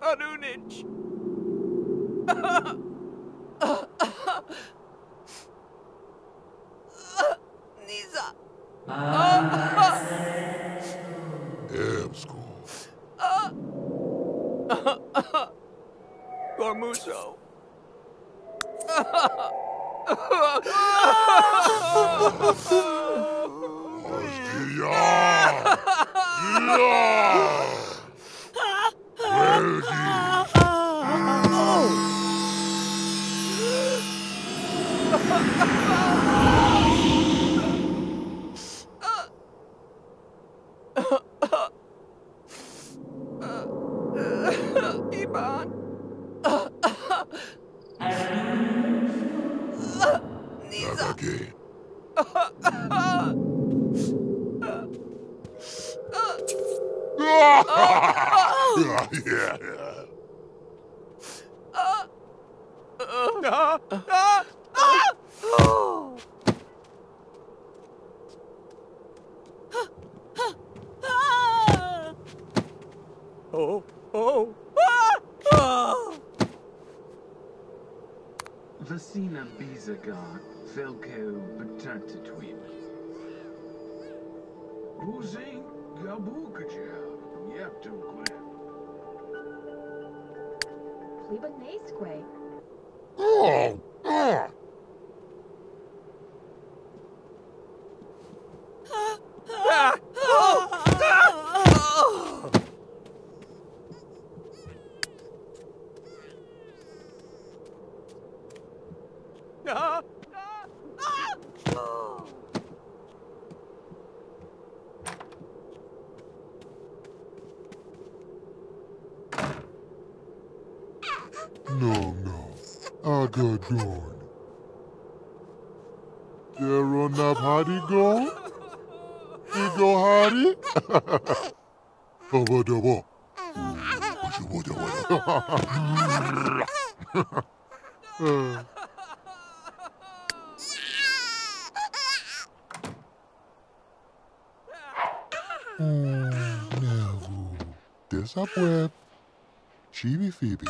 Arunich. Nisa. Ebsku. Gormuso. Ha ha ha! Iban. Nisa. Nagage. yeah, yeah, yeah. Oh, oh. Ah! Vasina Bizagar, Felko Batantatwim. Uzing Gabukaja, Yaptukwe. Libanese Oh, oh. Ah! Oh! Ah! Ah! Ah! Ah! No, no. Agadon. There on up Hadi go? He go Hadi? Baba daba. Uh, mm, Nevu. Dessa web. Chibi Phoebe.